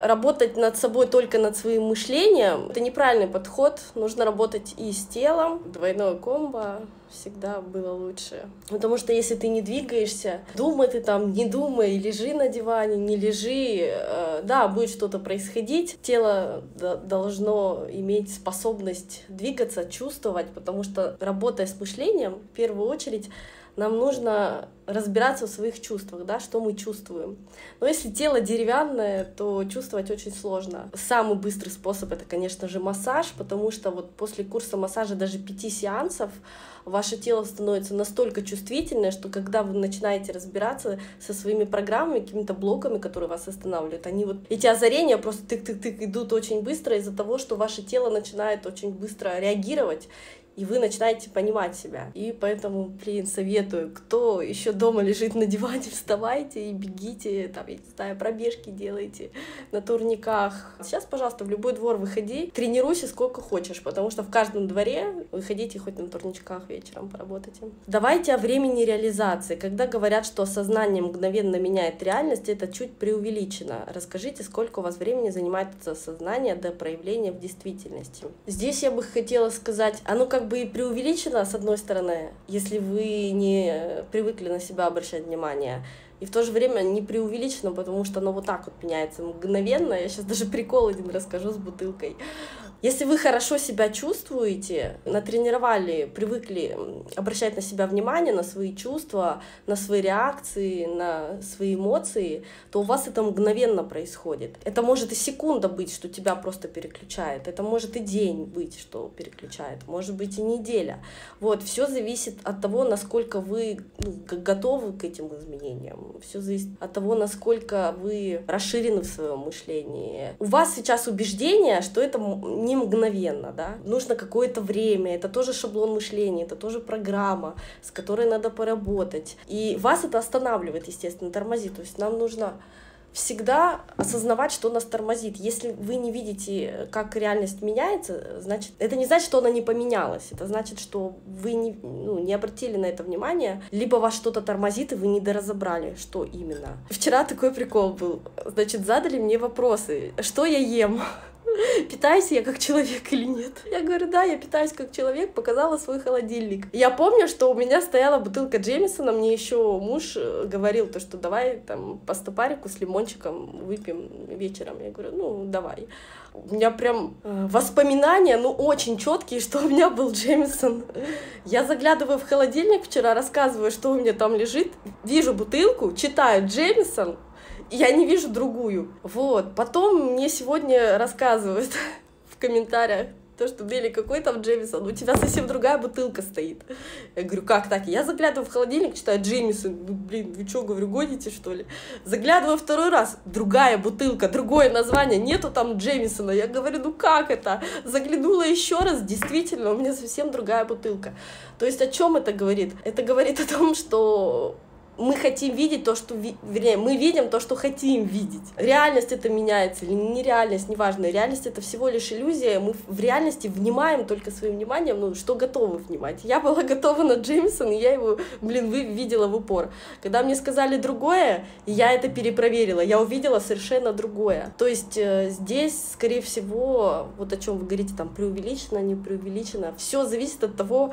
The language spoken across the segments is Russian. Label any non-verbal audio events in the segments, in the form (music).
Работать над собой только над своим мышлением — это неправильный подход. Нужно работать и с телом. Двойное комбо всегда было лучше. Потому что если ты не двигаешься, думай ты там, не думай, лежи на диване, не лежи, э, да, будет что-то происходить. Тело должно иметь способность двигаться, чувствовать, потому что работая с мышлением, в первую очередь, нам нужно разбираться в своих чувствах, да, что мы чувствуем. Но если тело деревянное, то чувствовать очень сложно. Самый быстрый способ это, конечно же, массаж, потому что вот после курса массажа даже пяти сеансов ваше тело становится настолько чувствительное, что когда вы начинаете разбираться со своими программами, какими-то блоками, которые вас останавливают, они вот эти озарения просто тык-тык-тык идут очень быстро из-за того, что ваше тело начинает очень быстро реагировать и вы начинаете понимать себя. И поэтому, блин, советую, кто еще дома лежит на диване, (laughs) вставайте и бегите, там, я не знаю, пробежки делайте на турниках. Сейчас, пожалуйста, в любой двор выходи, тренируйся сколько хочешь, потому что в каждом дворе выходите хоть на турничках вечером поработайте. Давайте о времени реализации. Когда говорят, что сознание мгновенно меняет реальность, это чуть преувеличено. Расскажите, сколько у вас времени занимает сознание до проявления в действительности. Здесь я бы хотела сказать, оно как бы и преувеличено, с одной стороны, если вы не привыкли на себя обращать внимание, и в то же время не преувеличено, потому что оно вот так вот меняется мгновенно. Я сейчас даже прикол один расскажу с бутылкой. Если вы хорошо себя чувствуете, натренировали, привыкли обращать на себя внимание, на свои чувства, на свои реакции, на свои эмоции, то у вас это мгновенно происходит. Это может и секунда быть, что тебя просто переключает. Это может и день быть, что переключает. Может быть и неделя. Вот, все зависит от того, насколько вы ну, готовы к этим изменениям. Все зависит от того, насколько вы расширены в своем мышлении. У вас сейчас убеждение, что это не мгновенно, да, нужно какое-то время, это тоже шаблон мышления, это тоже программа, с которой надо поработать. И вас это останавливает, естественно, тормозит. То есть нам нужно всегда осознавать, что нас тормозит. Если вы не видите, как реальность меняется, значит, это не значит, что она не поменялась. Это значит, что вы не, ну, не обратили на это внимание, либо вас что-то тормозит, и вы не доразобрали, что именно. Вчера такой прикол был. Значит, задали мне вопросы, что я ем (laughs) питаюсь я как человек или нет. Я говорю, да, я питаюсь как человек, показала свой холодильник. Я помню, что у меня стояла бутылка Джемисона, мне еще муж э, говорил то, что давай там по стопарику с лимончиком выпьем вечером. Я говорю, ну, давай. У меня прям э, воспоминания, ну, очень четкие, что у меня был Джемисон. Я заглядываю в холодильник вчера, рассказываю, что у меня там лежит, вижу бутылку, читаю Джемисон, я не вижу другую. Вот. Потом мне сегодня рассказывают (laughs) в комментариях, то, что Дели, какой там Джеймисон, у тебя совсем другая бутылка стоит. Я говорю, как так? Я заглядываю в холодильник, читаю Джеймисон, ну, блин, вы что, говорю, гоните, что ли? Заглядываю второй раз, другая бутылка, другое название, нету там Джеймисона. Я говорю, ну как это? Заглянула еще раз, действительно, у меня совсем другая бутылка. То есть о чем это говорит? Это говорит о том, что мы хотим видеть то, что, вернее, мы видим то, что хотим видеть. Реальность это меняется или нереальность, неважно. Реальность это всего лишь иллюзия. Мы в реальности внимаем только своим вниманием, ну, что готовы внимать. Я была (laughs) готова на Джеймсон, и я его, блин, вы видела в упор. Когда мне сказали другое, я это перепроверила, я увидела совершенно другое. То есть э, здесь, скорее всего, вот о чем вы говорите, там, преувеличено, не преувеличено, все зависит от того,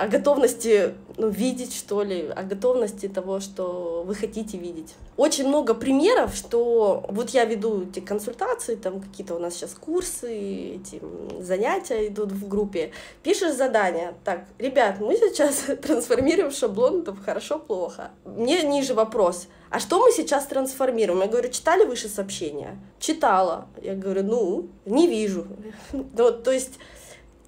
о готовности ну, видеть, что ли, о готовности того, что вы хотите видеть. Очень много примеров, что вот я веду эти консультации, там какие-то у нас сейчас курсы, эти занятия идут в группе. Пишешь задание, так, ребят, мы сейчас (laughs) трансформируем шаблон, там хорошо-плохо. Мне ниже вопрос, а что мы сейчас трансформируем? Я говорю, читали выше сообщения? Читала. Я говорю, ну, не вижу. (laughs) Ну, то есть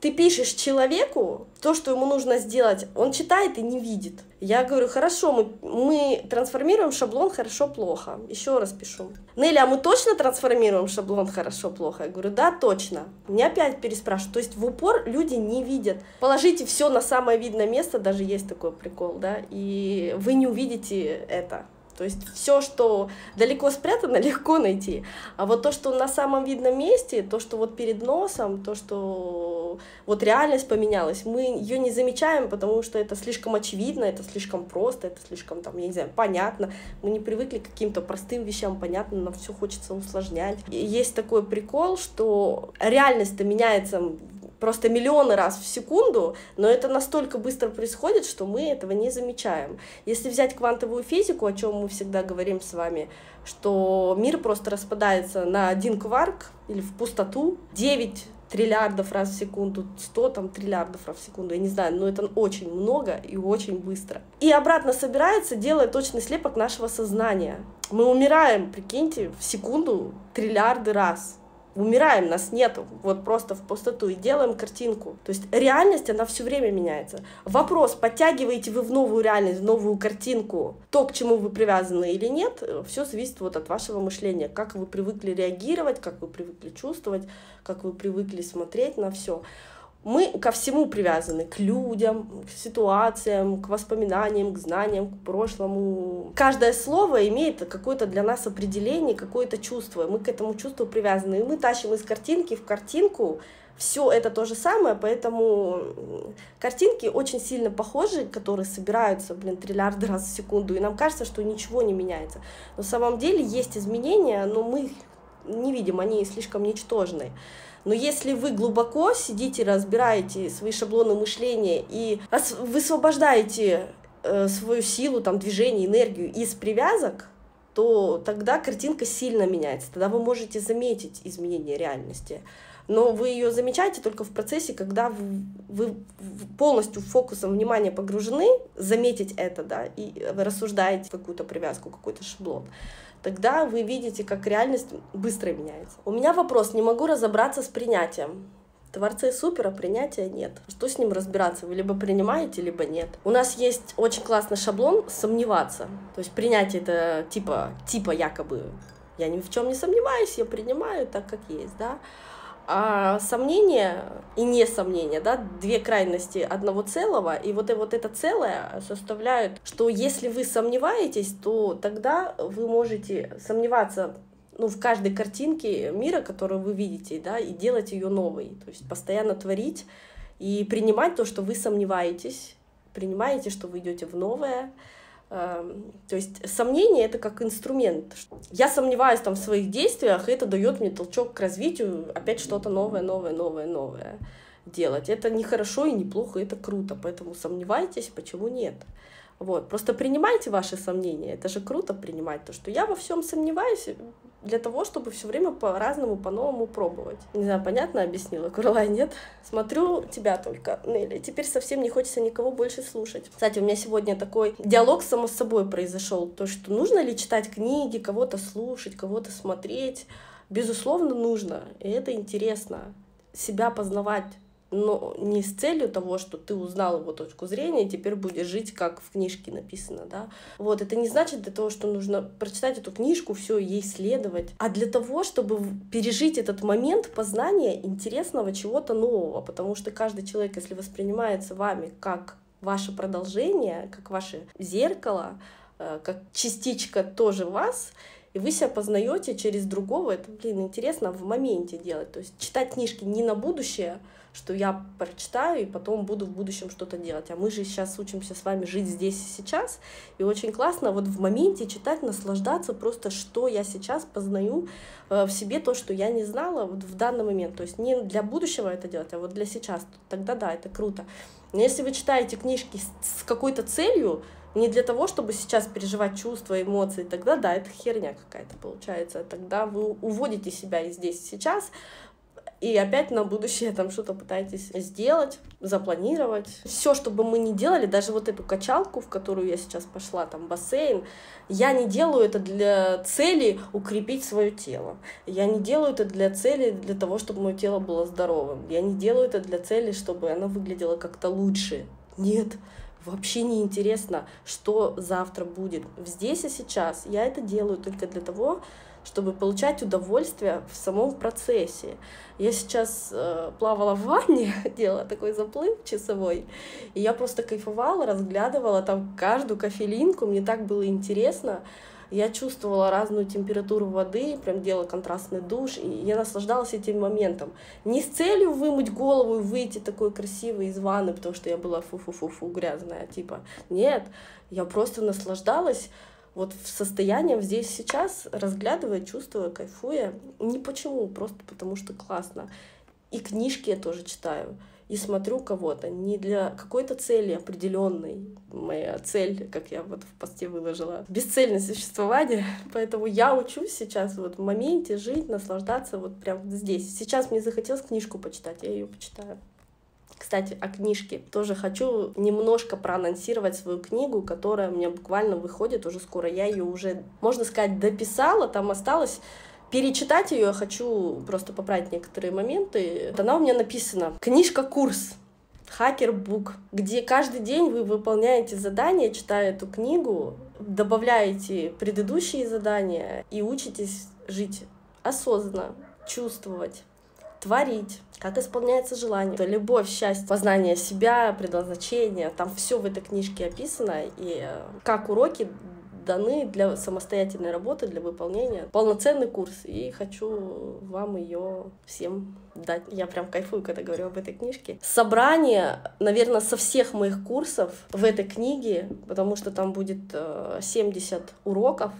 ты пишешь человеку то, что ему нужно сделать, он читает и не видит. Я говорю, хорошо, мы, мы трансформируем шаблон хорошо-плохо. Еще раз пишу. Нелли, а мы точно трансформируем шаблон хорошо-плохо? Я говорю, да, точно. Мне опять переспрашивают. То есть в упор люди не видят. Положите все на самое видное место, даже есть такой прикол, да, и вы не увидите это. То есть все, что далеко спрятано, (laughs) легко найти. А вот то, что на самом видном месте, то, что вот перед носом, то, что вот реальность поменялась, мы ее не замечаем, потому что это слишком очевидно, это слишком просто, это слишком, там, я не знаю, понятно. Мы не привыкли к каким-то простым вещам, понятно, нам все хочется усложнять. И есть такой прикол, что реальность-то меняется просто миллионы раз в секунду, но это настолько быстро происходит, что мы этого не замечаем. Если взять квантовую физику, о чем мы всегда говорим с вами, что мир просто распадается на один кварк или в пустоту, 9 триллиардов раз в секунду, 100 там триллиардов раз в секунду, я не знаю, но это очень много и очень быстро. И обратно собирается, делая точный слепок нашего сознания. Мы умираем, прикиньте, в секунду триллиарды раз умираем, нас нету, вот просто в пустоту, и делаем картинку. То есть реальность, она все время меняется. Вопрос, подтягиваете вы в новую реальность, в новую картинку, то, к чему вы привязаны или нет, все зависит вот от вашего мышления, как вы привыкли реагировать, как вы привыкли чувствовать, как вы привыкли смотреть на все мы ко всему привязаны, к людям, к ситуациям, к воспоминаниям, к знаниям, к прошлому. Каждое слово имеет какое-то для нас определение, какое-то чувство. Мы к этому чувству привязаны. И мы тащим из картинки в картинку все это то же самое, поэтому картинки очень сильно похожи, которые собираются, блин, триллиарды раз в секунду, и нам кажется, что ничего не меняется. Но на самом деле есть изменения, но мы их не видим, они слишком ничтожны. Но если вы глубоко сидите, разбираете свои шаблоны мышления и высвобождаете э, свою силу, там, движение, энергию из привязок, то тогда картинка сильно меняется. Тогда вы можете заметить изменение реальности. Но вы ее замечаете только в процессе, когда вы, полностью фокусом внимания погружены, заметить это, да, и вы рассуждаете какую-то привязку, какой-то шаблон тогда вы видите, как реальность быстро меняется. У меня вопрос, не могу разобраться с принятием. Творцы супера, принятия нет. Что с ним разбираться? Вы либо принимаете, либо нет. У нас есть очень классный шаблон сомневаться. То есть принятие это типа, типа якобы я ни в чем не сомневаюсь, я принимаю так, как есть, да. А сомнение и несомнение, да, две крайности одного целого, и вот, и вот это целое составляют, что если вы сомневаетесь, то тогда вы можете сомневаться ну, в каждой картинке мира, которую вы видите, да, и делать ее новой, то есть постоянно творить и принимать то, что вы сомневаетесь, принимаете, что вы идете в новое, то есть сомнение это как инструмент. Я сомневаюсь там в своих действиях, и это дает мне толчок к развитию, опять что-то новое, новое, новое, новое делать. Это не хорошо и не плохо, это круто, поэтому сомневайтесь, почему нет. Вот. Просто принимайте ваши сомнения. Это же круто принимать то, что я во всем сомневаюсь для того, чтобы все время по-разному, по-новому пробовать. Не знаю, понятно объяснила, Курлай, (laughs) нет? Смотрю тебя только, Нелли. Теперь совсем не хочется никого больше слушать. Кстати, у меня сегодня такой диалог само с собой произошел. То, что нужно ли читать книги, кого-то слушать, кого-то смотреть. Безусловно, нужно. И это интересно. Себя познавать но не с целью того, что ты узнал его точку зрения, и теперь будешь жить, как в книжке написано, да. Вот, это не значит для того, что нужно прочитать эту книжку, все ей следовать, а для того, чтобы пережить этот момент познания интересного чего-то нового, потому что каждый человек, если воспринимается вами как ваше продолжение, как ваше зеркало, э, как частичка тоже вас, и вы себя познаете через другого, это, блин, интересно в моменте делать. То есть читать книжки не на будущее, что я прочитаю и потом буду в будущем что-то делать. А мы же сейчас учимся с вами жить здесь и сейчас. И очень классно вот в моменте читать, наслаждаться просто, что я сейчас познаю э, в себе, то, что я не знала вот в данный момент. То есть не для будущего это делать, а вот для сейчас. Тогда да, это круто. Но если вы читаете книжки с какой-то целью, не для того, чтобы сейчас переживать чувства, эмоции, тогда да, это херня какая-то получается. Тогда вы уводите себя и здесь сейчас, и опять на будущее там что-то пытаетесь сделать, запланировать. Все, что бы мы ни делали, даже вот эту качалку, в которую я сейчас пошла, там бассейн, я не делаю это для цели укрепить свое тело. Я не делаю это для цели для того, чтобы мое тело было здоровым. Я не делаю это для цели, чтобы оно выглядело как-то лучше. Нет, вообще не интересно, что завтра будет. Здесь и сейчас я это делаю только для того, чтобы получать удовольствие в самом процессе. Я сейчас э, плавала в ванне, (laughs) делала такой заплыв часовой, и я просто кайфовала, разглядывала там каждую кофелинку, мне так было интересно. Я чувствовала разную температуру воды, прям делала контрастный душ, и я наслаждалась этим моментом. Не с целью вымыть голову и выйти такой красивой из ванны, потому что я была фу-фу-фу-фу грязная, типа. Нет, я просто наслаждалась вот в состоянием здесь сейчас, разглядывая, чувствуя, кайфуя. Не почему, просто потому что классно. И книжки я тоже читаю и смотрю кого-то не для какой-то цели определенной. Моя цель, как я вот в посте выложила, бесцельное существование. (laughs) Поэтому я учусь сейчас вот в моменте жить, наслаждаться вот прям здесь. Сейчас мне захотелось книжку почитать, я ее почитаю. Кстати, о книжке. Тоже хочу немножко проанонсировать свою книгу, которая у меня буквально выходит уже скоро. Я ее уже, можно сказать, дописала, там осталось перечитать ее я хочу просто поправить некоторые моменты. Она у меня написана. Книжка-курс. Хакер-бук, где каждый день вы выполняете задания, читая эту книгу, добавляете предыдущие задания и учитесь жить осознанно, чувствовать, творить, как исполняется желание. Это любовь, счастье, познание себя, предназначение. Там все в этой книжке описано. И э, как уроки даны для самостоятельной работы, для выполнения. Полноценный курс, и хочу вам ее всем дать. Я прям кайфую, когда говорю об этой книжке. Собрание, наверное, со всех моих курсов в этой книге, потому что там будет 70 э, уроков,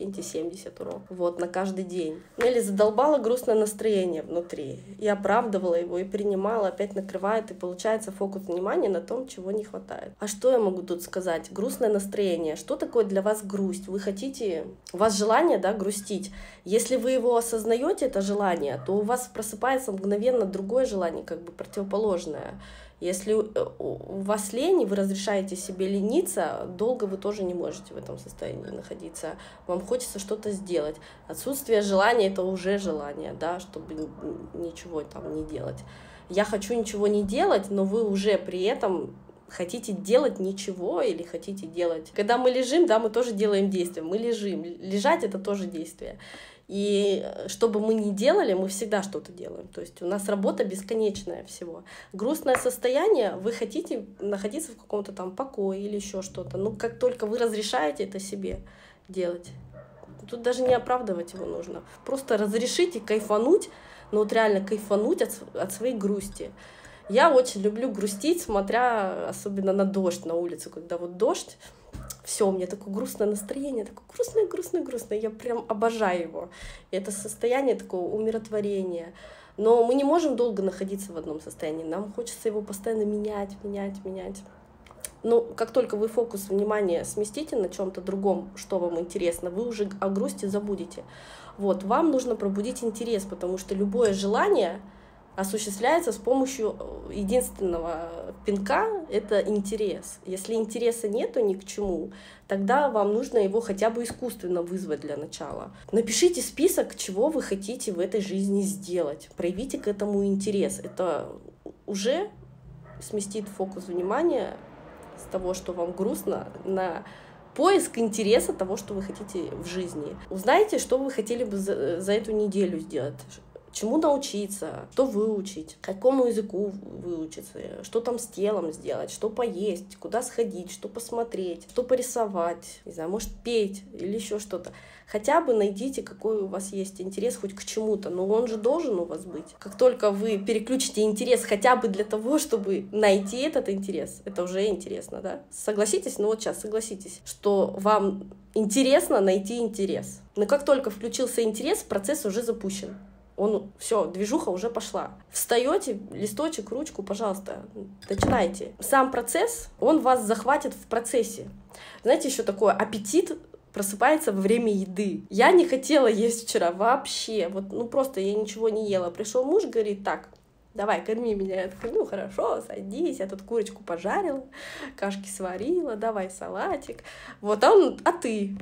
прикиньте, 70 уроков, вот, на каждый день. Или задолбало грустное настроение внутри, и оправдывала его, и принимала, опять накрывает, и получается фокус внимания на том, чего не хватает. А что я могу тут сказать? Грустное настроение. Что такое для вас грусть? Вы хотите, у вас желание, да, грустить. Если вы его осознаете, это желание, то у вас просыпается мгновенно другое желание, как бы противоположное. Если э, у вас лень, вы разрешаете себе лениться, долго вы тоже не можете в этом состоянии находиться. Вам хочется что-то сделать. Отсутствие желания — это уже желание, да, чтобы ничего там не делать. Я хочу ничего не делать, но вы уже при этом хотите делать ничего или хотите делать. Когда мы лежим, да, мы тоже делаем действия. Мы лежим. Лежать — это тоже действие. И э, что бы мы ни делали, мы всегда что-то делаем. То есть у нас работа бесконечная всего. Грустное состояние, вы хотите находиться в каком-то там покое или еще что-то. Но как только вы разрешаете это себе делать, тут даже не оправдывать его нужно. Просто разрешите кайфануть, но вот реально кайфануть от, от своей грусти. Я очень люблю грустить, смотря особенно на дождь на улице, когда вот дождь, все, у меня такое грустное настроение, такое грустное, грустное, грустное. Я прям обожаю его. И это состояние такого умиротворения. Но мы не можем долго находиться в одном состоянии. Нам хочется его постоянно менять, менять, менять. Но как только вы фокус внимания сместите на чем-то другом, что вам интересно, вы уже о грусти забудете. Вот, вам нужно пробудить интерес, потому что любое желание — осуществляется с помощью э, единственного пинка — это интерес. Если интереса нету ни к чему, тогда вам нужно его хотя бы искусственно вызвать для начала. Напишите список, чего вы хотите в этой жизни сделать. Проявите к этому интерес. Это уже сместит фокус внимания с того, что вам грустно, на поиск интереса того, что вы хотите в жизни. Узнайте, что вы хотели бы за, за эту неделю сделать, чему научиться, что выучить, какому языку выучиться, что там с телом сделать, что поесть, куда сходить, что посмотреть, что порисовать, не знаю, может петь или еще что-то. Хотя бы найдите, какой у вас есть интерес хоть к чему-то, но он же должен у вас быть. Как только вы переключите интерес хотя бы для того, чтобы найти этот интерес, это уже интересно, да? Согласитесь, ну вот сейчас согласитесь, что вам интересно найти интерес. Но как только включился интерес, процесс уже запущен он все, движуха уже пошла. Встаете, листочек, ручку, пожалуйста, начинайте. Сам процесс, он вас захватит в процессе. Знаете, еще такое аппетит просыпается во время еды. Я не хотела есть вчера вообще. Вот, ну просто я ничего не ела. Пришел муж, говорит, так, давай, корми меня. Я такая, ну хорошо, садись, я тут курочку пожарила, кашки сварила, давай салатик. Вот, а он, а ты?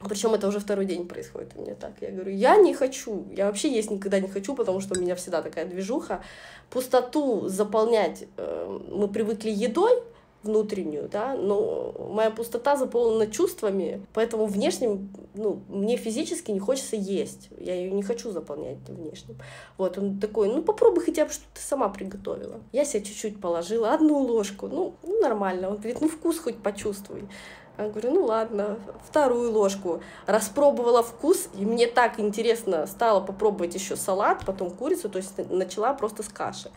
Причем это уже второй день происходит у меня так. Я говорю, я не хочу, я вообще есть никогда не хочу, потому что у меня всегда такая движуха. Пустоту заполнять э, мы привыкли едой, внутреннюю, да, но моя пустота заполнена чувствами, поэтому внешним, ну, мне физически не хочется есть, я ее не хочу заполнять внешним. Вот, он такой, ну, попробуй хотя бы, что ты сама приготовила. Я себе чуть-чуть положила, одну ложку, ну, ну, нормально. Он говорит, ну, вкус хоть почувствуй. Я говорю, ну ладно, вторую ложку. Распробовала вкус, и мне так интересно стало попробовать еще салат, потом курицу, то есть начала просто с каши.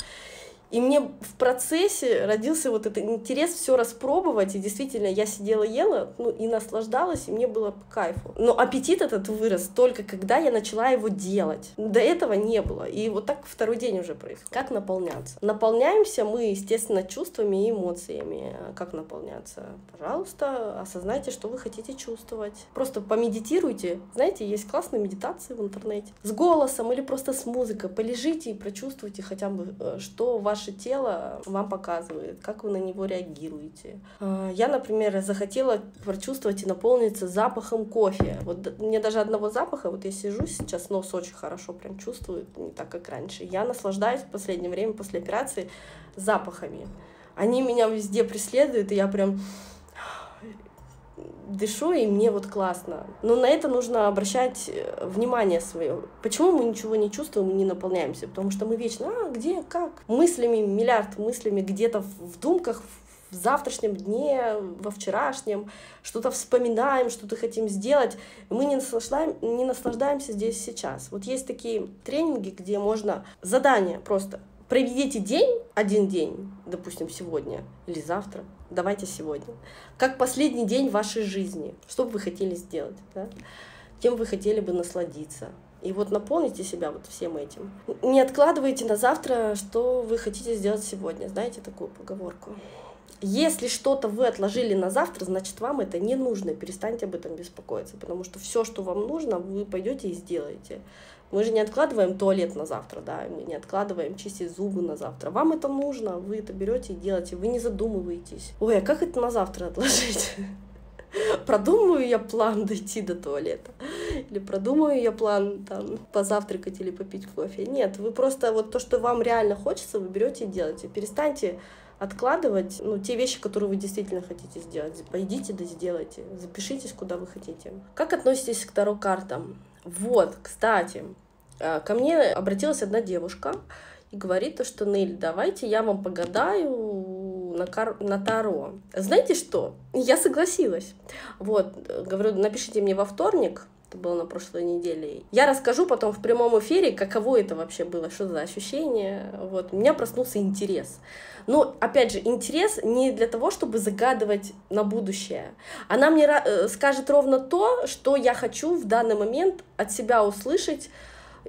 И мне в процессе родился вот этот интерес все распробовать, и действительно я сидела, ела, ну и наслаждалась, и мне было по кайфу. Но аппетит этот вырос только когда я начала его делать. До этого не было. И вот так второй день уже происходит. Как наполняться? Наполняемся мы, естественно, чувствами и эмоциями. Как наполняться? Пожалуйста, осознайте, что вы хотите чувствовать. Просто помедитируйте. Знаете, есть классные медитации в интернете. С голосом или просто с музыкой. Полежите и прочувствуйте хотя бы, э, что ваш ваше тело вам показывает, как вы на него реагируете. А, я, например, захотела прочувствовать и наполниться запахом кофе. Вот мне даже одного запаха, вот я сижу сейчас, нос очень хорошо прям чувствует, не так, как раньше. Я наслаждаюсь в последнее время после операции запахами. Они меня везде преследуют, и я прям дышу, и мне вот классно. Но на это нужно обращать э, внимание свое. Почему мы ничего не чувствуем и не наполняемся? Потому что мы вечно, а, где, как? Мыслями, миллиард мыслями где-то в думках, в завтрашнем дне, во вчерашнем, что-то вспоминаем, что-то хотим сделать. Мы не, наслаждаем, не наслаждаемся здесь сейчас. Вот есть такие тренинги, где можно задание просто проведите день, один день, допустим, сегодня или завтра, давайте сегодня, как последний день вашей жизни, что бы вы хотели сделать, да? кем вы хотели бы насладиться. И вот наполните себя вот всем этим. Не откладывайте на завтра, что вы хотите сделать сегодня. Знаете такую поговорку? Если что-то вы отложили на завтра, значит вам это не нужно. Перестаньте об этом беспокоиться, потому что все, что вам нужно, вы пойдете и сделаете. Мы же не откладываем туалет на завтра, да, мы не откладываем чистить зубы на завтра. Вам это нужно, вы это берете и делаете, вы не задумываетесь. Ой, а как это на завтра отложить? (laughs) Продумаю я план дойти до туалета. Или продумаю я план там позавтракать или попить кофе. Нет, вы просто вот то, что вам реально хочется, вы берете и делаете. Перестаньте откладывать ну, те вещи, которые вы действительно хотите сделать. Пойдите да сделайте. Запишитесь, куда вы хотите. Как относитесь к таро-картам? Вот, кстати, э, ко мне обратилась одна девушка и говорит то, что Нель, давайте я вам погадаю на, кар... на Таро. Знаете что? Я согласилась. Вот, говорю, напишите мне во вторник, это было на прошлой неделе. Я расскажу потом в прямом эфире, каково это вообще было, что за ощущение. Вот, у меня проснулся интерес. Но, опять же, интерес не для того, чтобы загадывать на будущее. Она мне э, скажет ровно то, что я хочу в данный момент от себя услышать,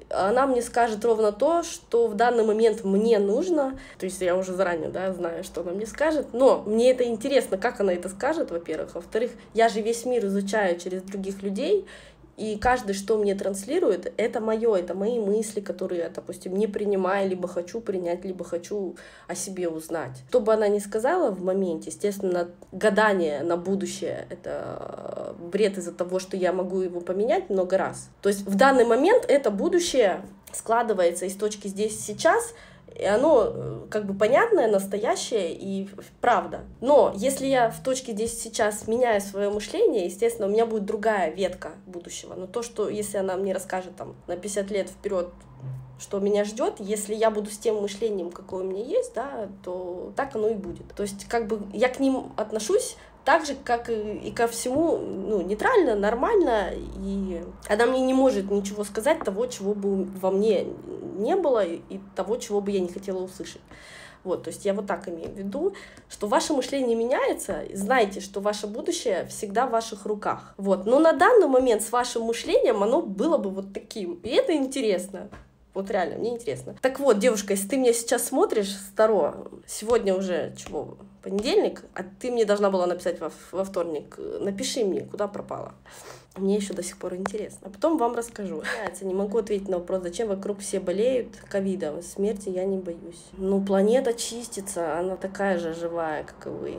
она мне скажет ровно то, что в данный момент мне нужно. То есть я уже заранее да, знаю, что она мне скажет. Но мне это интересно, как она это скажет, во-первых. Во-вторых, я же весь мир изучаю через других людей, и каждый, что мне транслирует, это мое, это мои мысли, которые я, допустим, не принимаю, либо хочу принять, либо хочу о себе узнать. Что бы она ни сказала в моменте, естественно, гадание на будущее — это бред из-за того, что я могу его поменять много раз. То есть в данный момент это будущее складывается из точки здесь сейчас — и оно э, как бы понятное, настоящее и правда. Но если я в точке здесь сейчас меняю свое мышление, естественно, у меня будет другая ветка будущего. Но то, что если она мне расскажет там на 50 лет вперед, что меня ждет, если я буду с тем мышлением, какое у меня есть, да, то так оно и будет. То есть, как бы я к ним отношусь так же, как и ко всему, ну, нейтрально, нормально, и она мне не может ничего сказать того, чего бы во мне не было, и того, чего бы я не хотела услышать. Вот, то есть я вот так имею в виду, что ваше мышление меняется, знайте, что ваше будущее всегда в ваших руках. Вот, но на данный момент с вашим мышлением оно было бы вот таким, и это интересно. Вот реально, мне интересно. Так вот, девушка, если ты меня сейчас смотришь, Старо, сегодня уже чего, понедельник, а ты мне должна была написать во, во вторник, напиши мне, куда пропала. Мне еще до сих пор интересно. А потом вам расскажу. (laughs) Не могу ответить на вопрос, зачем вокруг все болеют ковидом. Смерти я не боюсь. Ну, планета чистится, она такая же живая, как и вы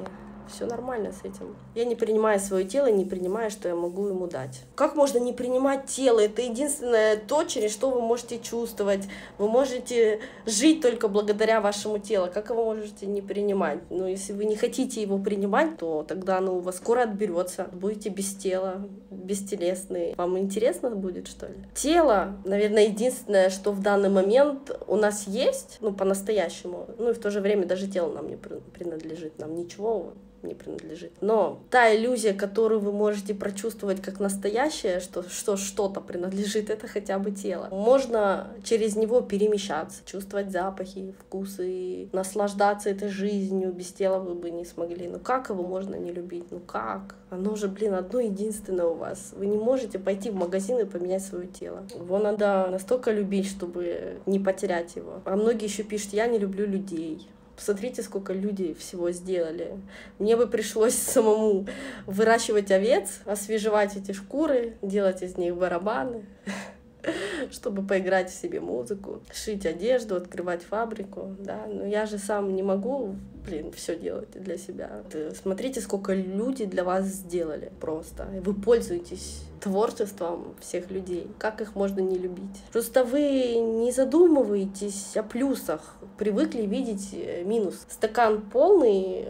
Все нормально с этим. Я не принимаю свое тело, не принимаю, что я могу ему дать. Как можно не принимать тело? Это единственное то, через что вы можете чувствовать. Вы можете жить только благодаря вашему телу. Как вы можете не принимать? Ну, если вы не хотите его принимать, то тогда оно у вас скоро отберется. Будете без тела, бестелесные. Вам интересно будет, что ли? Тело, наверное, единственное, что в данный момент у нас есть, ну, по-настоящему. Ну, и в то же время даже тело нам не принадлежит. Нам ничего не принадлежит. Но та иллюзия, которую вы можете прочувствовать как настоящее, что, что что-то принадлежит, это хотя бы тело. Можно через него перемещаться, чувствовать запахи, вкусы, наслаждаться этой жизнью. Без тела вы бы не смогли. Ну как его можно не любить? Ну как? Оно же, блин, одно единственное у вас. Вы не можете пойти в магазин и поменять свое тело. Его надо настолько любить, чтобы не потерять его. А многие еще пишут, я не люблю людей. Посмотрите, сколько люди всего сделали. Мне бы пришлось (laughs) самому выращивать овец, освежевать эти шкуры, делать из них барабаны, (laughs) (laughs) чтобы поиграть в себе музыку, шить одежду, открывать фабрику, да. Но я же сам не могу, блин, все делать для себя. Смотрите, сколько люди для вас сделали просто. Вы пользуетесь творчеством всех людей. Как их можно не любить? Просто вы не задумываетесь о плюсах, привыкли видеть э, минус. Стакан полный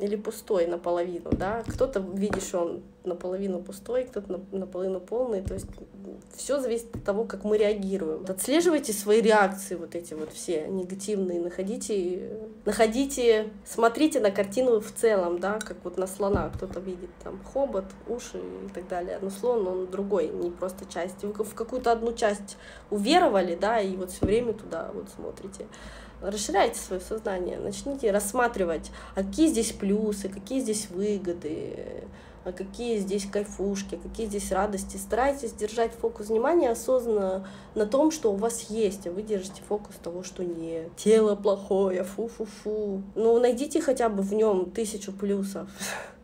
или пустой наполовину, да, кто-то, видишь, он наполовину пустой, кто-то наполовину полный, то есть все зависит от того, как мы реагируем. Отслеживайте свои реакции, вот эти вот все негативные, находите, находите, смотрите на картину в целом, да, как вот на слона, кто-то видит там хобот, уши и так далее, но слон, он другой, не просто часть. Вы в какую-то одну часть уверовали, да, и вот все время туда вот смотрите расширяйте свое сознание, начните рассматривать, а какие здесь плюсы, какие здесь выгоды, а какие здесь кайфушки, какие здесь радости. Старайтесь держать фокус внимания осознанно на том, что у вас есть, а вы держите фокус того, что нет. Тело плохое, фу-фу-фу. Ну, найдите хотя бы в нем тысячу плюсов,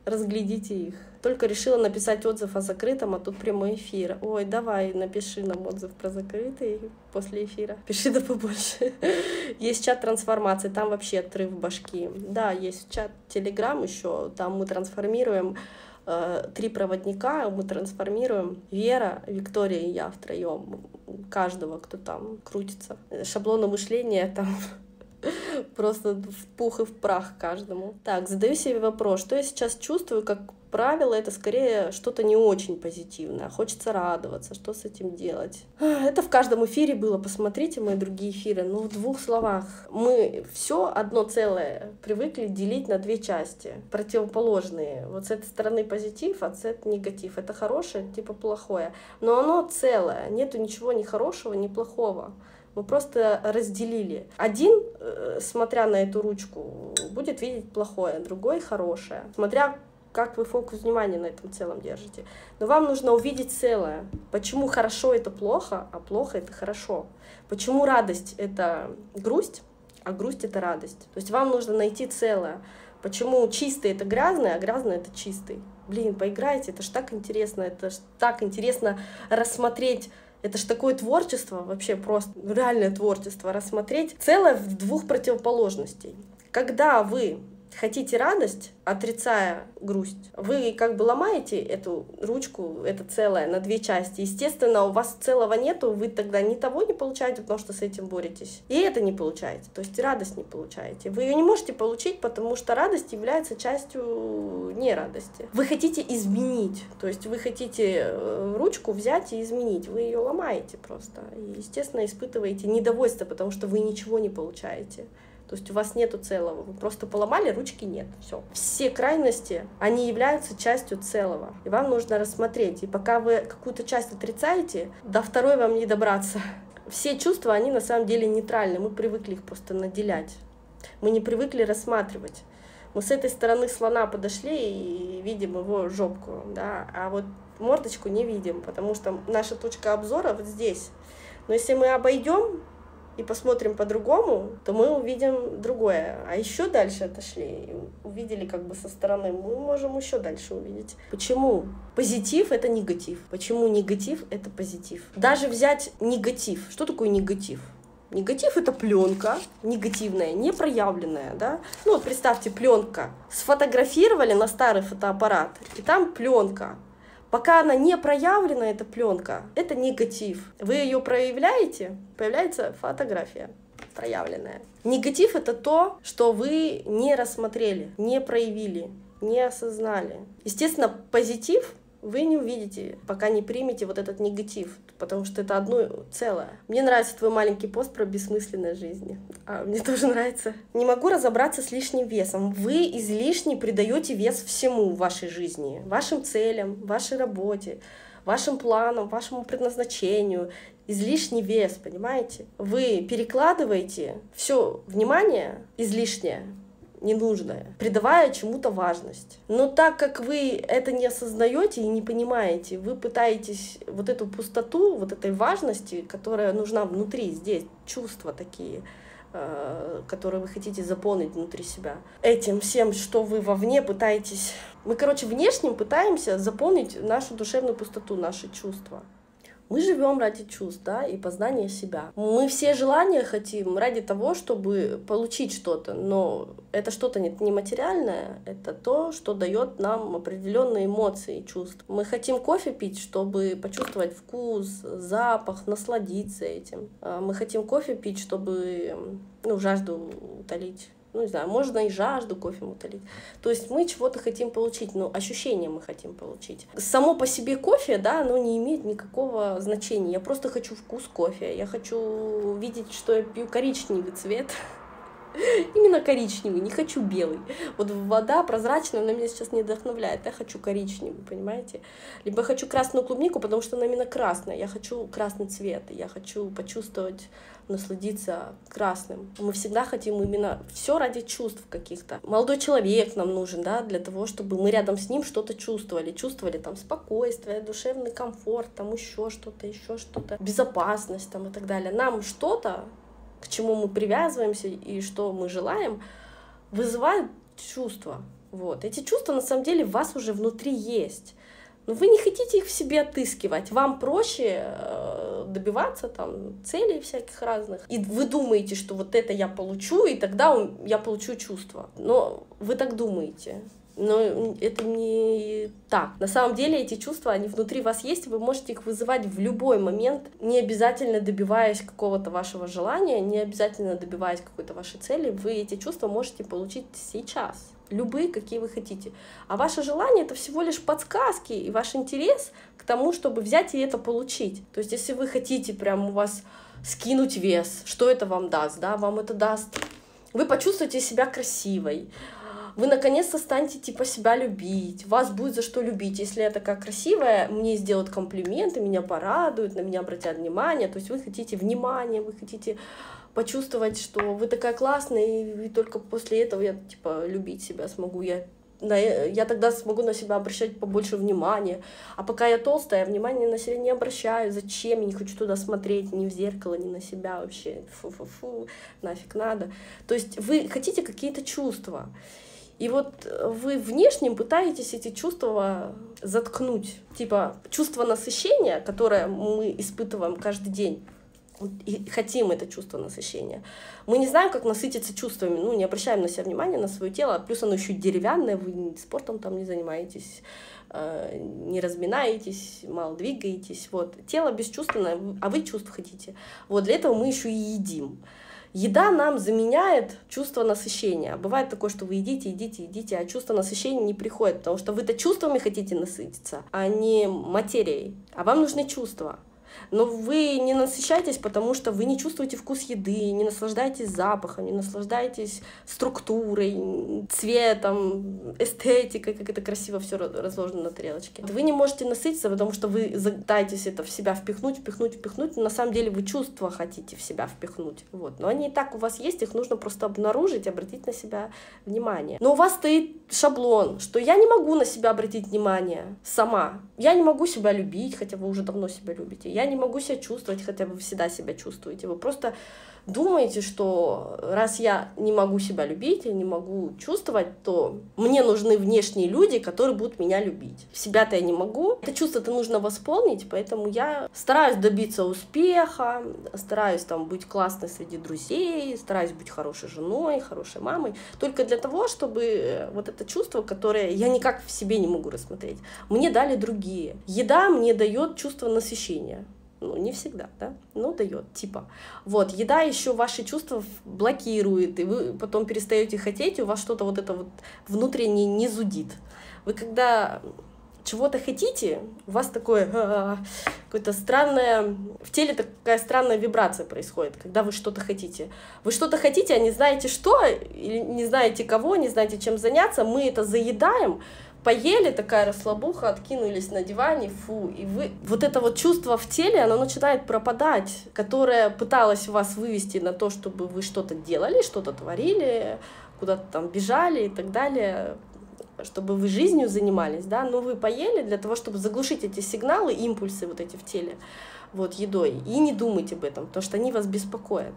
разглядите их. Только решила написать отзыв о закрытом, а тут прямой эфир. Ой, давай, напиши нам отзыв про закрытый после эфира. Пиши да побольше. (laughs) Есть чат трансформации, там вообще отрыв башки. Да, есть чат Телеграм еще, там мы трансформируем э, три проводника, мы трансформируем Вера, Виктория и я втроем каждого, кто там крутится. Шаблоны мышления там (laughs) (laughs) просто в пух и в прах каждому. Так, задаю себе вопрос, что я сейчас чувствую, как правило, это скорее что-то не очень позитивное. Хочется радоваться, что с этим делать. (sighs) Это в каждом эфире было. Посмотрите мои другие эфиры. Ну, в двух словах. Мы все одно целое привыкли делить на две части, противоположные. Вот с этой стороны позитив, а с этой негатив. Это хорошее, типа плохое. Но оно целое. Нету ничего ни хорошего, ни плохого. Мы просто разделили. Один, э, смотря на эту ручку, будет видеть плохое, другой хорошее. Смотря как вы фокус внимания на этом целом держите. Но вам нужно увидеть целое. Почему хорошо это плохо, а плохо это хорошо. Почему радость это грусть, а грусть это радость. То есть вам нужно найти целое. Почему чистый это грязный, а грязный это чистый. Блин, поиграйте, это ж так интересно, это ж так интересно рассмотреть это ж такое творчество, вообще просто реальное творчество, рассмотреть целое в двух противоположностей. Когда вы хотите радость, отрицая грусть, вы как бы ломаете эту ручку, это целое, на две части. Естественно, у вас целого нету, вы тогда ни того не получаете, потому что с этим боретесь. И это не получаете, то есть радость не получаете. Вы ее не можете получить, потому что радость является частью нерадости. Вы хотите изменить, то есть вы хотите э, ручку взять и изменить, вы ее ломаете просто. И, естественно, испытываете недовольство, потому что вы ничего не получаете. То есть у вас нету целого, вы просто поломали, ручки нет, все. Все крайности, они являются частью целого, и вам нужно рассмотреть. И пока вы какую-то часть отрицаете, до второй вам не добраться. Все чувства, они на самом деле нейтральны, мы привыкли их просто наделять. Мы не привыкли рассматривать. Мы с этой стороны слона подошли и видим его жопку, да, а вот мордочку не видим, потому что наша точка обзора вот здесь. Но если мы обойдем и посмотрим по-другому, то мы увидим другое. А еще дальше отошли, увидели как бы со стороны, мы можем еще дальше увидеть. Почему позитив — это негатив? Почему негатив — это позитив? Даже взять негатив. Что такое негатив? Негатив это пленка негативная, не проявленная, да. Ну вот представьте, пленка. Сфотографировали на старый фотоаппарат, и там пленка. Пока она не проявлена, эта пленка, это негатив. Вы ее проявляете, появляется фотография проявленная. Негатив это то, что вы не рассмотрели, не проявили, не осознали. Естественно, позитив вы не увидите, пока не примете вот этот негатив, потому что это одно целое. Мне нравится твой маленький пост про бессмысленность жизни. А мне (laughs) тоже нравится. Не могу разобраться с лишним весом. Вы излишне придаете вес всему в вашей жизни, вашим целям, вашей работе, вашим планам, вашему предназначению. Излишний вес, понимаете? Вы перекладываете все внимание излишнее ненужное, придавая чему-то важность. Но так как вы это не осознаете и не понимаете, вы пытаетесь вот эту пустоту, вот этой важности, которая нужна внутри, здесь, чувства такие, э, которые вы хотите заполнить внутри себя. Этим всем, что вы вовне пытаетесь... Мы, короче, внешним пытаемся заполнить нашу душевную пустоту, наши чувства. Мы живем ради чувств, да, и познания себя. Мы все желания хотим ради того, чтобы получить что-то, но это что-то не, материальное, это то, что дает нам определенные эмоции и чувства. Мы хотим кофе пить, чтобы почувствовать вкус, запах, насладиться этим. А мы хотим кофе пить, чтобы ну, жажду утолить ну, не знаю, можно и жажду кофе утолить. То есть мы чего-то хотим получить, но ощущения мы хотим получить. Само по себе кофе, да, оно не имеет никакого значения. Я просто хочу вкус кофе, я хочу видеть, что я пью коричневый цвет, (laughs) Именно коричневый, не хочу белый. Вот вода прозрачная, она меня сейчас не вдохновляет. Я хочу коричневый, понимаете? Либо я хочу красную клубнику, потому что она именно красная. Я хочу красный цвет, я хочу почувствовать, насладиться красным. Мы всегда хотим именно все ради чувств каких-то. Молодой человек нам нужен, да, для того, чтобы мы рядом с ним что-то чувствовали. Чувствовали там спокойствие, душевный комфорт, там еще что-то, еще что-то, безопасность там и так далее. Нам что-то к чему мы привязываемся и что мы желаем, вызывают чувства. Вот. Эти чувства на самом деле в вас уже внутри есть. Но вы не хотите их в себе отыскивать. Вам проще э, добиваться там целей всяких разных. И вы думаете, что вот это я получу, и тогда я получу чувство. Но вы так думаете. Но это не так. На самом деле эти чувства, они внутри вас есть, вы можете их вызывать в любой момент, не обязательно добиваясь какого-то вашего желания, не обязательно добиваясь какой-то вашей цели, вы эти чувства можете получить сейчас. Любые, какие вы хотите. А ваше желание — это всего лишь подсказки и ваш интерес к тому, чтобы взять и это получить. То есть если вы хотите прям у вас скинуть вес, что это вам даст? Да? Вам это даст... Вы почувствуете себя красивой, вы наконец-то станете типа себя любить, вас будет за что любить. Если я такая красивая, мне сделают комплименты, меня порадуют, на меня обратят внимание. То есть вы хотите внимания, вы хотите почувствовать, что вы такая классная, и только после этого я типа любить себя смогу. Я на, я тогда смогу на себя обращать побольше внимания. А пока я толстая, я внимания на себя не обращаю. Зачем? Я не хочу туда смотреть ни в зеркало, ни на себя вообще. Фу-фу-фу, нафиг надо. То есть вы хотите какие-то чувства. И вот вы внешним пытаетесь эти чувства заткнуть. Типа чувство насыщения, которое мы испытываем каждый день, и хотим это чувство насыщения. Мы не знаем, как насытиться чувствами, ну, не обращаем на себя внимания, на свое тело, плюс оно еще деревянное, вы спортом там не занимаетесь, э, не разминаетесь, мало двигаетесь, вот. Тело бесчувственное, а вы чувств хотите. Вот для этого мы еще и едим. Еда нам заменяет чувство насыщения. Бывает такое, что вы едите, едите, едите, а чувство насыщения не приходит, потому что вы-то чувствами хотите насытиться, а не материей. А вам нужны чувства но вы не насыщаетесь, потому что вы не чувствуете вкус еды, не наслаждаетесь запахом, не наслаждаетесь структурой, цветом, эстетикой, как это красиво все разложено на тарелочке. Вы не можете насытиться, потому что вы пытаетесь это в себя впихнуть, впихнуть, впихнуть, на самом деле вы чувства хотите в себя впихнуть. Вот. Но они и так у вас есть, их нужно просто обнаружить, обратить на себя внимание. Но у вас стоит шаблон, что я не могу на себя обратить внимание сама. Я не могу себя любить, хотя вы уже давно себя любите. Я я не могу себя чувствовать, хотя вы всегда себя чувствуете. Вы просто думаете, что раз я не могу себя любить, я не могу чувствовать, то мне нужны внешние люди, которые будут меня любить. Себя-то я не могу. Это чувство-то нужно восполнить, поэтому я стараюсь добиться успеха, стараюсь там быть классной среди друзей, стараюсь быть хорошей женой, хорошей мамой, только для того, чтобы вот это чувство, которое я никак в себе не могу рассмотреть, мне дали другие. Еда мне дает чувство насыщения ну, не всегда, да, но дает, типа. Вот, еда еще ваши чувства блокирует, и вы потом перестаете хотеть, у вас что-то вот это вот внутреннее не зудит. Вы когда чего-то хотите, у вас такое а, какое-то странное, в теле такая странная вибрация происходит, когда вы что-то хотите. Вы что-то хотите, а не знаете что, или не знаете кого, не знаете чем заняться, мы это заедаем, поели, такая расслабуха, откинулись на диване, фу, и вы... Вот это вот чувство в теле, оно начинает пропадать, которое пыталось вас вывести на то, чтобы вы что-то делали, что-то творили, куда-то там бежали и так далее, чтобы вы жизнью занимались, да, но вы поели для того, чтобы заглушить эти сигналы, импульсы вот эти в теле, вот, едой, и не думайте об этом, потому что они вас беспокоят.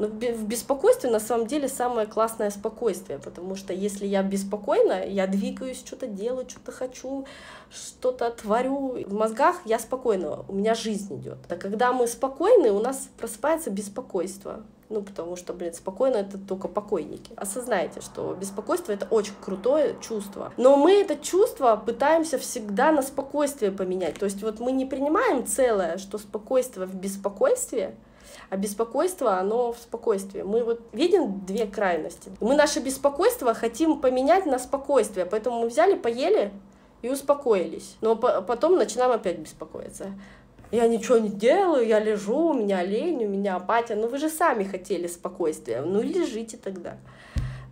Но в беспокойстве на самом деле самое классное спокойствие, потому что если я беспокойна, я двигаюсь, что-то делаю, что-то хочу, что-то творю. В мозгах я спокойна, у меня жизнь идет. А когда мы спокойны, у нас просыпается беспокойство. Ну, потому что, блин, спокойно это только покойники. Осознайте, что беспокойство это очень крутое чувство. Но мы это чувство пытаемся всегда на спокойствие поменять. То есть вот мы не принимаем целое, что спокойствие в беспокойстве, а беспокойство, оно в спокойствии. Мы вот видим две крайности. Мы наше беспокойство хотим поменять на спокойствие, поэтому мы взяли, поели и успокоились. Но потом начинаем опять беспокоиться. Я ничего не делаю, я лежу, у меня лень, у меня апатия. Ну, вы же сами хотели спокойствия, ну лежите тогда.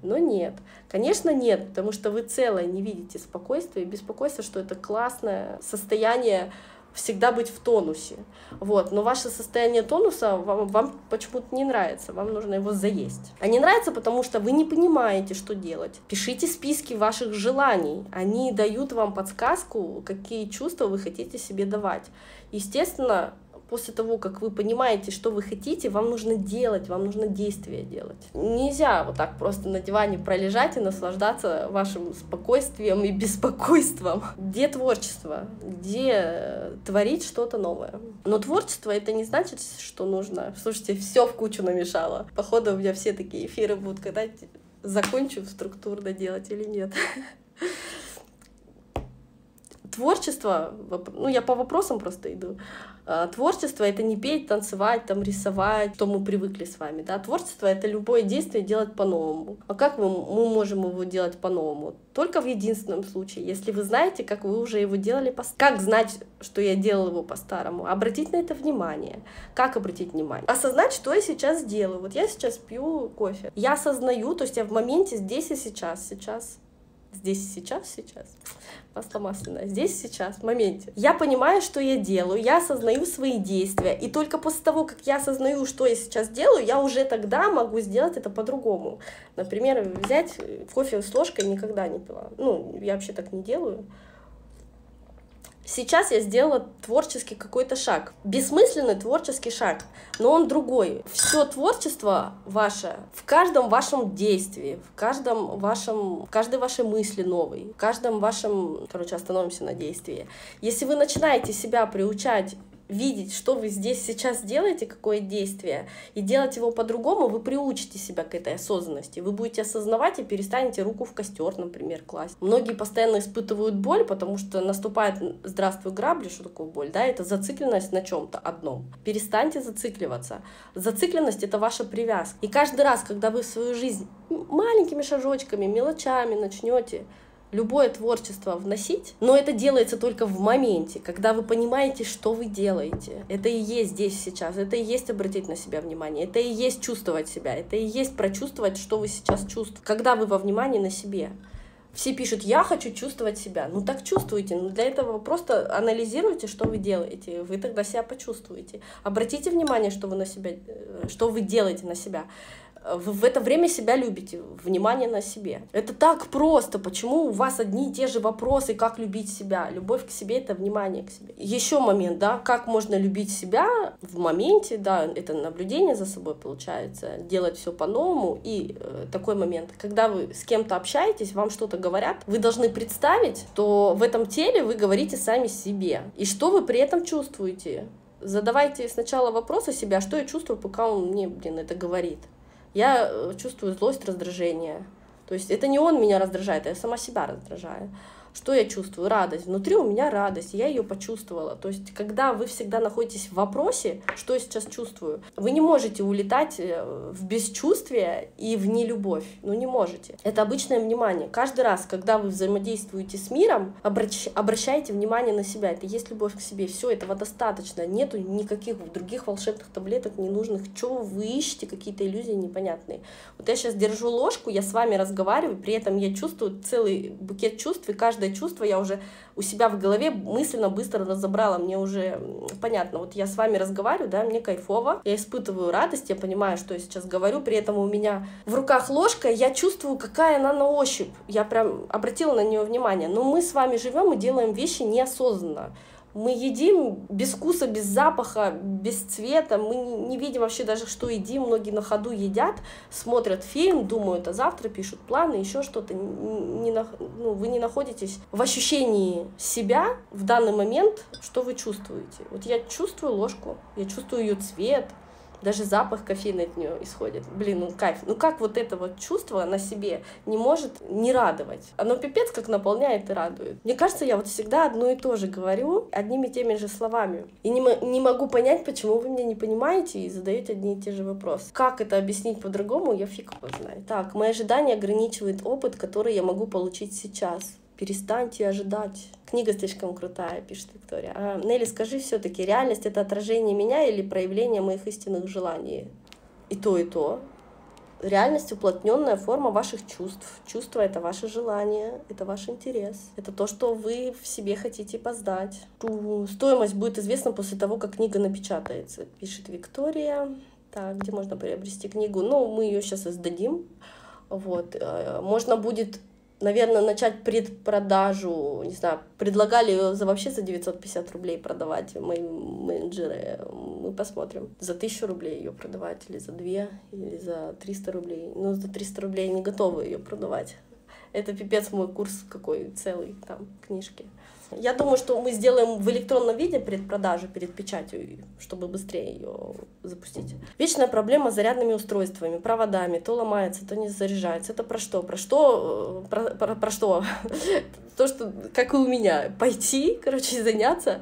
Но нет. Конечно, нет, потому что вы целое не видите спокойствия и беспокойство, что это классное состояние всегда быть в тонусе. Вот. Но ваше состояние тонуса вам, вам почему-то не нравится, вам нужно его заесть. А не нравится, потому что вы не понимаете, что делать. Пишите списки ваших желаний, они дают вам подсказку, какие чувства вы хотите себе давать. Естественно, после того, как вы понимаете, что вы хотите, вам нужно делать, вам нужно действие делать. Нельзя вот так просто на диване пролежать и наслаждаться вашим спокойствием и беспокойством. Где творчество? Где творить что-то новое? Но творчество это не значит, что нужно. Слушайте, все в кучу намешало. Походу, у меня все такие эфиры будут, когда закончу структурно делать или нет. (laughs) Творчество, ну я по вопросам просто иду. А, творчество — это не петь, танцевать, там, рисовать, что мы привыкли с вами. Да? Творчество — это любое действие делать по-новому. А как мы, мы можем его делать по-новому? Только в единственном случае, если вы знаете, как вы уже его делали по Как знать, что я делал его по-старому? Обратить на это внимание. Как обратить внимание? Осознать, что я сейчас делаю. Вот я сейчас пью кофе. Я осознаю, то есть я в моменте здесь и сейчас. Сейчас здесь и сейчас, сейчас, масло масляное, здесь сейчас, в моменте. Я понимаю, что я делаю, я осознаю свои действия, и только после того, как я осознаю, что я сейчас делаю, я уже тогда могу сделать это по-другому. Например, взять кофе с ложкой никогда не пила. Ну, я вообще так не делаю. Сейчас я сделала творческий какой-то шаг. Бессмысленный творческий шаг, но он другой. Все творчество ваше в каждом вашем действии, в каждом вашем, в каждой вашей мысли новой, в каждом вашем, короче, остановимся на действии. Если вы начинаете себя приучать видеть, что вы здесь сейчас делаете, какое действие, и делать его по-другому, вы приучите себя к этой осознанности. Вы будете осознавать и перестанете руку в костер, например, класть. Многие постоянно испытывают боль, потому что наступает «здравствуй, грабли», что такое боль, да, это зацикленность на чем-то одном. Перестаньте зацикливаться. Зацикленность — это ваша привязка. И каждый раз, когда вы свою жизнь маленькими шажочками, мелочами начнете любое творчество вносить, но это делается только в моменте, когда вы понимаете, что вы делаете. Это и есть здесь сейчас, это и есть обратить на себя внимание, это и есть чувствовать себя, это и есть прочувствовать, что вы сейчас чувствуете, когда вы во внимании на себе. Все пишут, я хочу чувствовать себя. Ну так чувствуйте. Но для этого просто анализируйте, что вы делаете. Вы тогда себя почувствуете. Обратите внимание, что вы на себя, э, что вы делаете на себя. Вы в это время себя любите, внимание на себе. Это так просто. Почему у вас одни и те же вопросы, как любить себя? Любовь к себе — это внимание к себе. Еще момент, да, как можно любить себя в моменте, да, это наблюдение за собой получается, делать все по-новому. И э, такой момент, когда вы с кем-то общаетесь, вам что-то говорят, вы должны представить, что в этом теле вы говорите сами себе. И что вы при этом чувствуете? Задавайте сначала вопрос о себе, а что я чувствую, пока он мне, блин, это говорит я э, чувствую злость, раздражение. То есть это не он меня раздражает, а я сама себя раздражаю. Что я чувствую? Радость. Внутри у меня радость, я ее почувствовала. То есть, когда вы всегда находитесь в вопросе, что я сейчас чувствую, вы не можете улетать э, в бесчувствие и в нелюбовь. Ну, не можете. Это обычное внимание. Каждый раз, когда вы взаимодействуете с миром, обращ... обращайте внимание на себя. Это есть любовь к себе. Все, этого достаточно. Нету никаких других волшебных таблеток ненужных. Чего вы ищете? Какие-то иллюзии непонятные. Вот я сейчас держу ложку, я с вами разговариваю, при этом я чувствую целый букет чувств, и каждое каждое чувство я уже у себя в голове мысленно быстро разобрала, мне уже понятно, вот я с вами разговариваю, да, мне кайфово, я испытываю радость, я понимаю, что я сейчас говорю, при этом у меня в руках ложка, я чувствую, какая она на ощупь, я прям обратила на нее внимание, но мы с вами живем и делаем вещи неосознанно, мы едим без вкуса, без запаха, без цвета, мы не видим вообще даже, что едим, многие на ходу едят, смотрят фильм, думают, а завтра пишут планы, еще что-то, не, ну, вы не находитесь в ощущении себя в данный момент, что вы чувствуете. Вот я чувствую ложку, я чувствую ее цвет, даже запах кофеина от нее исходит. Блин, ну кайф. Ну как вот это вот чувство на себе не может не радовать? Оно пипец как наполняет и радует. Мне кажется, я вот всегда одно и то же говорю одними и теми же словами. И не, не могу понять, почему вы меня не понимаете и задаете одни и те же вопросы. Как это объяснить по-другому, я фиг его знаю. Так, мои ожидания ограничивают опыт, который я могу получить сейчас. Перестаньте ожидать. Книга слишком крутая, пишет Виктория. А, Нелли, скажи все-таки, реальность это отражение меня или проявление моих истинных желаний? И то, и то. Реальность уплотненная форма ваших чувств. Чувство это ваше желание, это ваш интерес, это то, что вы в себе хотите познать. Стоимость будет известна после того, как книга напечатается, пишет Виктория. Так, где можно приобрести книгу? Ну, мы ее сейчас издадим. Вот. Э, можно будет наверное, начать предпродажу, не знаю, предлагали за вообще за 950 рублей продавать мои менеджеры, мы посмотрим. За 1000 рублей ее продавать или за 2, или за 300 рублей. Ну, за 300 рублей не готовы ее продавать. Это пипец мой курс какой целый там книжки. Я думаю, что мы сделаем в электронном виде предпродажу перед печатью, чтобы быстрее ее запустить. Вечная проблема с зарядными устройствами, проводами. То ломается, то не заряжается. Это про что? Про что? Э, про, про, про что? (laughs) То, что, как и у меня, пойти, короче, (laughs) заняться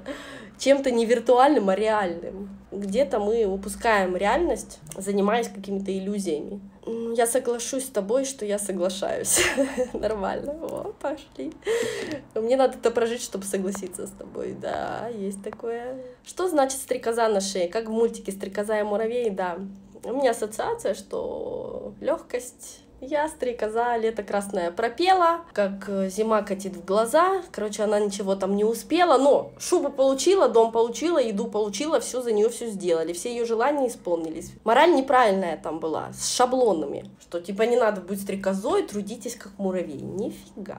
чем-то не виртуальным, а реальным. Где-то мы упускаем реальность, занимаясь какими-то иллюзиями. Я соглашусь с тобой, что я соглашаюсь. (laughs) Нормально. О, пошли. Мне надо это прожить, чтобы согласиться с тобой. Да, есть такое. Что значит стрекоза на шее? Как в мультике «Стрекоза и муравей», да. У меня ассоциация, что легкость я, стрекоза, лето красное пропела, как э, зима катит в глаза. Короче, она ничего там не успела, но шубу получила, дом получила, еду получила, все за нее все сделали, все ее желания исполнились. Мораль неправильная там была, с шаблонами, что типа не надо быть стрекозой, трудитесь как муравей. Нифига.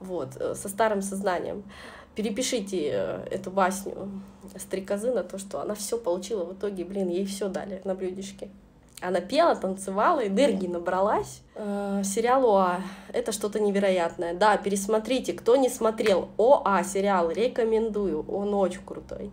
Вот, э, со старым сознанием. Перепишите э, эту басню стрекозы на то, что она все получила в итоге, блин, ей все дали на блюдечке. Она пела, танцевала, энергии набралась. Э, сериал ОА — это что-то невероятное. Да, пересмотрите, кто не смотрел ОА сериал, рекомендую, он очень крутой.